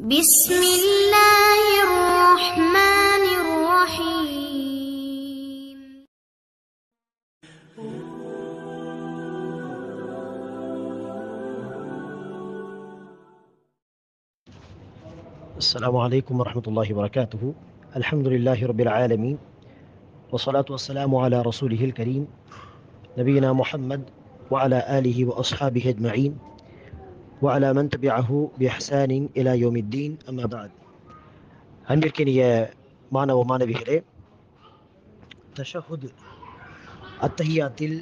بسم الله الرحمن الرحيم. السلام عليكم ورحمة الله وبركاته. الحمد لله رب العالمين. والصلاة والسلام على رسوله الكريم نبينا محمد وعلى آله وأصحابه أجمعين. وعلى من تبعه بإحسان إلى يوم الدين أما بعد அன்பிற்கினிய மாணவ மாணவிகளே தஷஹுத் அத்தஹியாத்தில்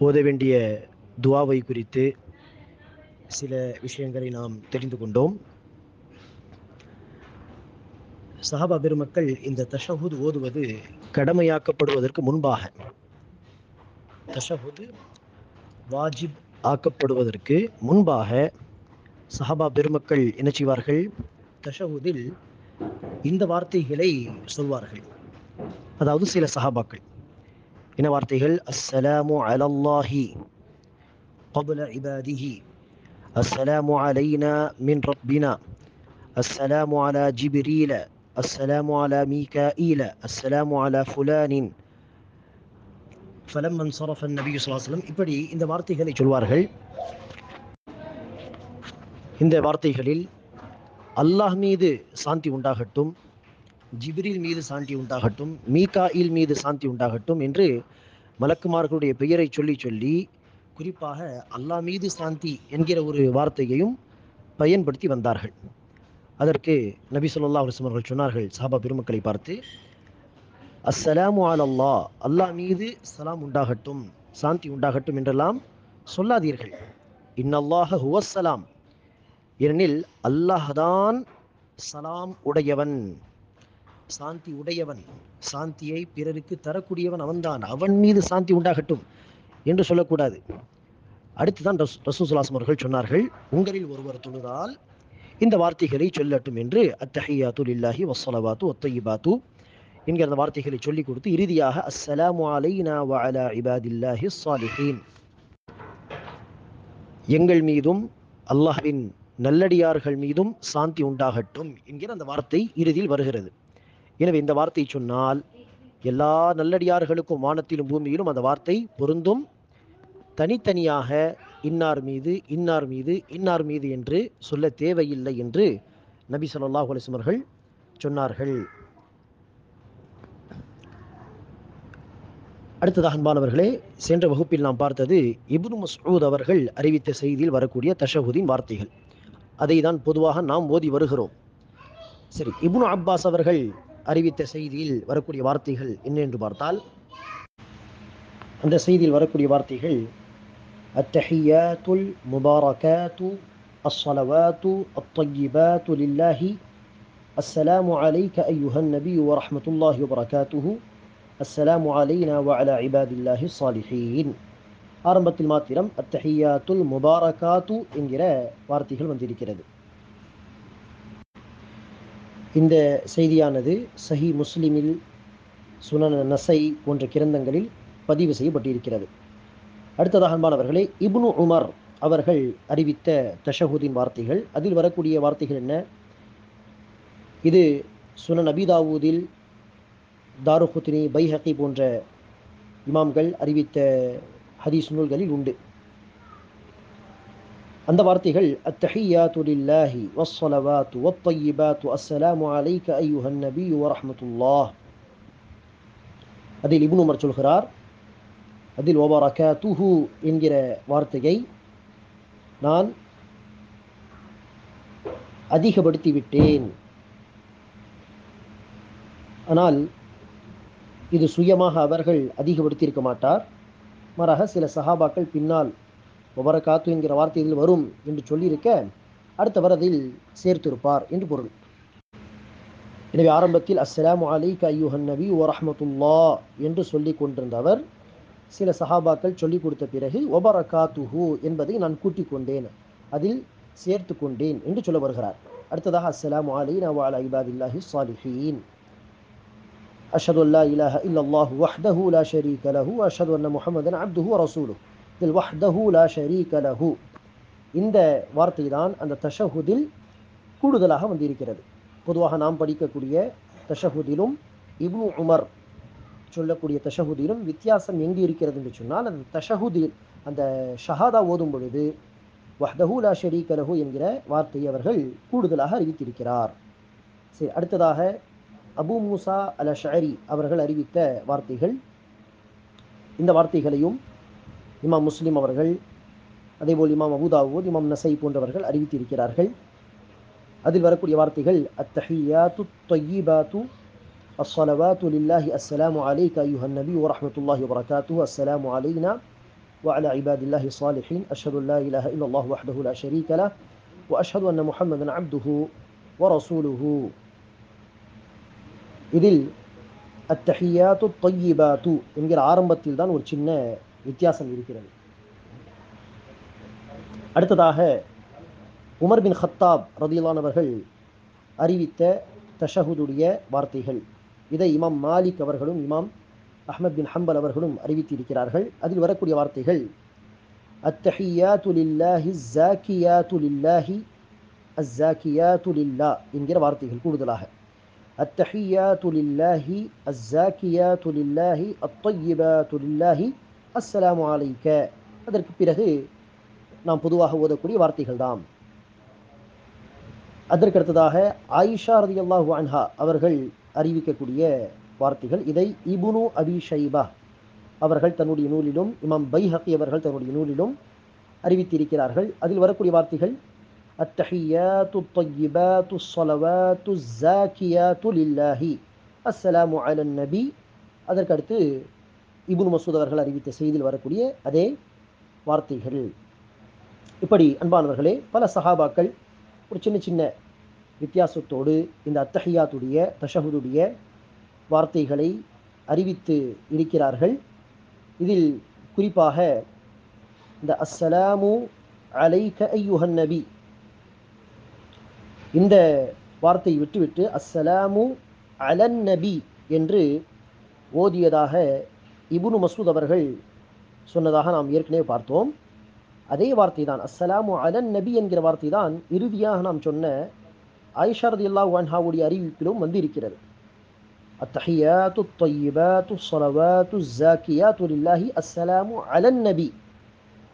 ஓத வேண்டிய துவாவை குறித்து சில விஷயங்களை நாம் தெரிந்து கொண்டோம் சஹாபா பெருமக்கள் இந்த தஷஹுத் ஓதுவது கடமையாக்கப்படுவதற்கு முன்பாக தஷஹுத் வாஜிப் ஆக்கப்படுவதற்கு முன்பாக சஹாபா பெருமக்கள் என்ன செய்வார்கள் தஷஹுதில் இந்த வார்த்தைகளை சொல்வார்கள் அதாவது சில சஹாபாக்கள் என்ன வார்த்தைகள் அஸ்ஸலாமு அலல்லாஹி قبل عباده السلام علينا من ربنا السلام على جبريل السلام على ميكائيل السلام على فلان ஃபலம் மன்சரஃபன் நபி சுல்லாஸ்லம் இப்படி இந்த வார்த்தைகளை சொல்வார்கள். இந்த வார்த்தைகளில் அல்லாஹ் மீது சாந்தி உண்டாகட்டும் ஜிப்ரில் மீது சாந்தி உண்டாகட்டும் மீகாயில் மீது சாந்தி உண்டாகட்டும் என்று மலக்குமார்களுடைய பெயரை சொல்லி சொல்லி குறிப்பாக அல்லாஹ் மீது சாந்தி என்கிற ஒரு வார்த்தையையும் பயன்படுத்தி வந்தார்கள். அதற்கு நபி சொல்லா அவர்கள் சொன்னார்கள் சாபா பெருமக்களை பார்த்து அஸ்ஸலாமு அலல்லா அல்லாஹ். மீது சலாம் உண்டாகட்டும் சாந்தி உண்டாகட்டும் என்றெல்லாம் சொல்லாதீர்கள். இன்னல்லாஹ ஹுவஸ்ஸலாம் ஏனெனில் அல்லாஹ்தான் சலாம் உடையவன் சாந்தி உடையவன் சாந்தியை பிறருக்கு தரக்கூடியவன் அவன்தான். அவன் மீது சாந்தி உண்டாகட்டும் என்று சொல்லக்கூடாது. அடுத்துதான் ரஸ் ரசூசுலாசம் அவர்கள் சொன்னார்கள் உங்களில் ஒருவர் தொழுதால் இந்த வார்த்தைகளை சொல்லட்டும் என்று அத்தஹியாத்து இல்லாஹி வசலவாத்து ஒத்தையிபாத்து என்கிற அந்த வார்த்தைகளை சொல்லிக் கொடுத்து இறுதியாக அஸ்ஸலாமு அலைனா வ அலா இபாதில்லாஹி சாலிஹீன் எங்கள் மீதும் அல்லாஹ்வின் நல்லடியார்கள் மீதும் சாந்தி உண்டாகட்டும் என்கிற அந்த வார்த்தை இறுதியில் வருகிறது. எனவே இந்த வார்த்தை சொன்னால் எல்லா நல்லடியார்களுக்கும் வானத்திலும் பூமியிலும் அந்த வார்த்தை பொருந்தும். தனித்தனியாக இன்னார் மீது இன்னார் மீது இன்னார் மீது என்று சொல்ல தேவையில்லை என்று நபி சொல்லாஹ் அலிஸ்மர்கள் சொன்னார்கள். அடுத்ததாக அன்பானவர்களே சென்ற வகுப்பில் நாம் பார்த்தது இப்னு மசூத் அவர்கள் அறிவித்த செய்தியில் வரக்கூடிய தஷஹுதின் வார்த்தைகள். அதை தான் பொதுவாக நாம் ஓதி வருகிறோம். சரி இப்னு அப்பாஸ் அவர்கள் அறிவித்த செய்தியில் வரக்கூடிய வார்த்தைகள் என்ன என்று பார்த்தால் அந்த செய்தியில் வரக்கூடிய வார்த்தைகள் அத்தஹியாத்துல் முபாரகாத்து அஸ்ஸலவாத்து அத்தய்யிபாத்து லில்லாஹி அஸ்ஸலாமு அலைக்க ஐயுஹன் நபி வரஹமத்துல்லாஹி வபரகாத்துஹு அஸ்ஸலாம் ஆரம்பத்தில் மாத்திரம் அத்தஹியாத்துல் முபாரகாத்து என்கிற வார்த்தைகள் வந்திருக்கிறது. இந்த செய்தியானது சஹி முஸ்லிமில் சுனன நசை போன்ற கிரந்தங்களில் பதிவு செய்யப்பட்டிருக்கிறது. அடுத்ததாக அன்பானவர்களே இப்னு உமர் அவர்கள் அறிவித்த தஷஹூதின் வார்த்தைகள் அதில் வரக்கூடிய வார்த்தைகள் என்ன? இது சுனன் அபிதாவூதில் தாருஹுத்தினி பைஹக்கி போன்ற இமாம்கள் அறிவித்த ஹதீஸ் நூல்களில் உண்டு. அந்த வார்த்தைகள் அத்தஹியாத்து லில்லாஹி வஸ்ஸலவாத்து வத்தய்யிபாத்து அஸ்ஸலாமு அலைக ஐயுஹன் நபி வரஹ்மத்துல்லாஹ். அதில் இபுன் உமர் சொல்கிறார் அதில் ஒபரகாத்துஹு என்கிற வார்த்தையை நான் அதிகப்படுத்தி விட்டேன் ஆனால் இது சுயமாக அவர்கள் அதிகப்படுத்தி இருக்க மாட்டார். மாறாக சில சஹாபாக்கள் பின்னால் ஒபரகாத்து என்கிற வார்த்தையில் வரும் என்று சொல்லியிருக்க அடுத்தவர் அதில் சேர்த்திருப்பார் என்று பொருள். எனவே ஆரம்பத்தில் அஸ்லாம் அலைக ஐயுஹன் நபி வரஹமத்துல்லா என்று சொல்லி கொண்டிருந்தவர். சில சஹாபாக்கள் சொல்லிக் கொடுத்த பிறகு ஒபரகாத்துஹு என்பதை நான் கூட்டிக் கொண்டேன் அதில் சேர்த்து கொண்டேன் என்று சொல்ல வருகிறார். அடுத்ததாக அஸ்லாம் அலி வஅலா இபாதில்லாஹி சாலிஹீன் أشهد أن لا إله إلا الله ஷரீ لا அஷது له وأشهد أن محمدا இதில் வஹ்தஹு லா ஷரீக லஹு இந்த வார்த்தை தான் அந்த தஷஹுதில் கூடுதலாக வந்திருக்கிறது. பொதுவாக நாம் படிக்கக்கூடிய தஷஹுதிலும் இப்னு உமர் சொல்லக்கூடிய தஷஹுதிலும் வித்தியாசம் எங்கு இருக்கிறது என்று சொன்னால் அந்த தஷஹுதில் அந்த ஷஹாதா ஓதும் பொழுது வஹ்தஹு லா ஷரீக லஹு என்கிற வார்த்தையை அவர்கள் கூடுதலாக அறிவித்திருக்கிறார். சரி அடுத்ததாக அபு மூசா அல் ஷரி அவர்கள் அறிவித்த வார்த்தைகள். இந்த வார்த்தைகளையும் இமாம் முஸ்லீம் அவர்கள் அதேபோல் இமாம் அபுதாவூத் இமாம் நசை போன்றவர்கள் அறிவித்திருக்கிறார்கள். அதில் வரக்கூடிய வார்த்தைகள் அத்தஹியாத்து தொய்யிபாத்து الصلوات لله السلام عليك أيها النبي ورحمة الله وبركاته السلام علينا وعلى عباد الله الصالحين أشهد لا إله إلا الله وحده لا شريك له وأشهد أن محمدا عبده ورسوله இதில் அத்தஹியாத்து தொய்யிபாத்து என்கிற ஆரம்பத்தில் தான் ஒரு சின்ன வித்தியாசம் இருக்கிறது. அடுத்ததாக உமர் பின் ஹத்தாப் ரதியிலானவர்கள் அறிவித்த தஷஹுதுடைய வார்த்தைகள். இதை இமாம் மாலிக் அவர்களும் இமாம் அஹ்மத் பின் ஹம்பல் அவர்களும் அறிவித்திருக்கிறார்கள். அதில் வரக்கூடிய வார்த்தைகள் அத்தஹியாத்து லில்லாஹி ஜாக்கியாத்து லில்லாஹி அஸ்ஸாக்கியாத்து லில்லா என்கிற வார்த்தைகள் கூடுதலாக. التحيات لله الزاكيات لله الطيبات لله السلام عليك அதற்கு பிறகு நாம் பொதுவாக ஓதக்கூடிய வார்த்தைகள் தான் அதற்கடுத்ததாக ஆயிஷா ரதியல்லாஹு அன்ஹா அவர்கள் அறிவிக்கக்கூடிய வார்த்தைகள் இதை இபுனு அபி ஷைபா அவர்கள் தன்னுடைய நூலிலும் இமாம் பைஹக்கி அவர்கள் தன்னுடைய நூலிலும் அறிவித்திருக்கிறார்கள் அதில் வரக்கூடிய வார்த்தைகள் التحيات الطيبات الصلوات الزاكيات لله السلام على النبي அதற்கடுத்து இபுன் மசூத் அவர்கள் அறிவித்த செய்தியில் வரக்கூடிய அதே வார்த்தைகள் இப்படி அன்பானவர்களே பல சஹாபாக்கள் ஒரு சின்ன சின்ன வித்தியாசத்தோடு இந்த அத்தஹியாத்துடைய தஷஹுதுடைய வார்த்தைகளை அறிவித்து இருக்கிறார்கள் இதில் குறிப்பாக இந்த அஸ்ஸலாமு அலைக ஐயுஹன் நபி இந்த வார்த்தை விட்டுவிட்டு அஸ்ஸலாமு அலன் நபி என்று ஓதியதாக இபுனு மசூத் அவர்கள் சொன்னதாக நாம் ஏற்கனவே பார்த்தோம். அதே வார்த்தை தான் அஸ்ஸலாமு அலன் நபி என்கிற வார்த்தை தான் இறுதியாக நாம் சொன்ன ஐஷாரதி அல்லா வான்ஹாவுடைய அறிவிப்பிலும் வந்து இருக்கிறது அத்தஹியாத்து தொய்யிபாத்து சொலவாத்து ஜாக்கியாத்து இல்லாஹி அஸ்ஸலாமு அலன் நபி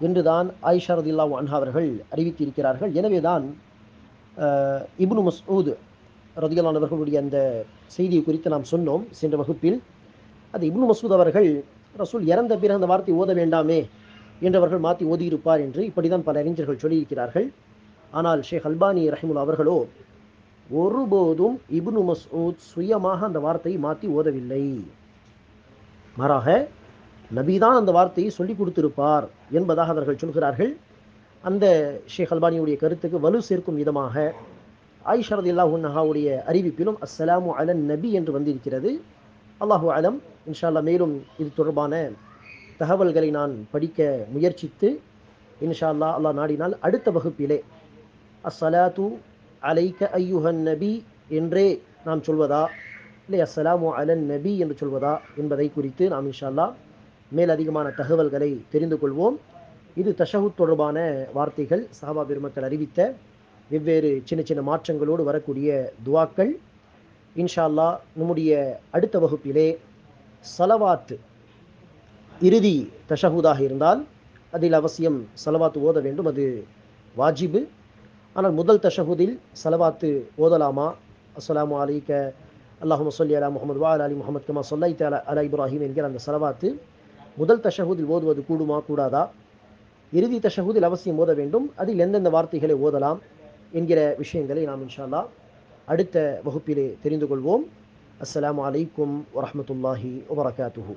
என்றுதான் ஆயிஷா ரதில்லா அன்ஹா அவர்கள் அறிவித்திருக்கிறார்கள். எனவேதான் இப்னு மஸ்ஊத் ரதியல்லான் அவர்களுடைய அந்த செய்தியை குறித்து நாம் சொன்னோம் சென்ற வகுப்பில். அது இப்னு மசூத் அவர்கள் ரசூல் இறந்த பிறகு அந்த வார்த்தை ஓத வேண்டாமே என்றவர்கள் மாற்றி ஓதியிருப்பார் என்று இப்படிதான் பல அறிஞர்கள் சொல்லியிருக்கிறார்கள். ஆனால் ஷேக் அல்பானி ரஹிமுல் அவர்களோ ஒருபோதும் இப்னு மசூத் சுயமாக அந்த வார்த்தையை மாற்றி ஓதவில்லை. மாறாக நபிதான் அந்த வார்த்தையை சொல்லிக் கொடுத்திருப்பார் என்பதாக அவர்கள் சொல்கிறார்கள். அந்த ஷேக் அல்பானியுடைய கருத்துக்கு வலு சேர்க்கும் விதமாக ஆயிஷரது ரதியல்லாஹு அன்ஹாவுடைய அறிவிப்பிலும் அஸ்ஸலாமு அலன் நபி என்று வந்திருக்கிறது. அல்லாஹு அலம். இன்ஷா அல்லாஹ் மேலும் இது தொடர்பான தகவல்களை நான் படிக்க முயற்சித்து இன்ஷா அல்லாஹ் அல்லாஹ் நாடினால் அடுத்த வகுப்பிலே அஸ்ஸலாத்து அலைக்க ஐயுஹன் நபி என்றே நாம் சொல்வதா? இல்லை அஸ்ஸலாமு அலன் நபி என்று சொல்வதா? என்பதை குறித்து நாம் இன்ஷா அல்லாஹ் மேலதிகமான தகவல்களை தெரிந்து கொள்வோம். இது தஷஹுத் தொடர்பான வார்த்தைகள் சாபா பெருமக்கள் அறிவித்த வெவ்வேறு சின்ன சின்ன மாற்றங்களோடு வரக்கூடிய துவாக்கள். இன்ஷா அல்லாஹ் நம்முடைய அடுத்த வகுப்பிலே சலவாத் இறுதி தஷஹூதாக இருந்தால் அதில் அவசியம் சலவாத்து ஓத வேண்டும் அது வாஜிபு. ஆனால் முதல் தஷஹுதில் சலவாத்து ஓதலாமா? அஸ்ஸலாமு அலிக அல்லாஹும சொல்லி அலா முகமது வா அலி முகமது கமா சொல்லைத்த அலா அலா இப்ராஹிம் என்கிற அந்த சலவாத்து. முதல் தஷஹுதில் ஓதுவது கூடுமா கூடாதா? இறுதி தஷகுதில் அவசியம் ஓத வேண்டும் அதில் எந்தெந்த வார்த்தைகளை ஓதலாம் என்கிற விஷயங்களை நாம் இன்ஷால்லா அடுத்த வகுப்பிலே தெரிந்து கொள்வோம் அஸ்லாம் அலைக்கும் வரமத்துல்லாஹி வபரகாத்துஹூ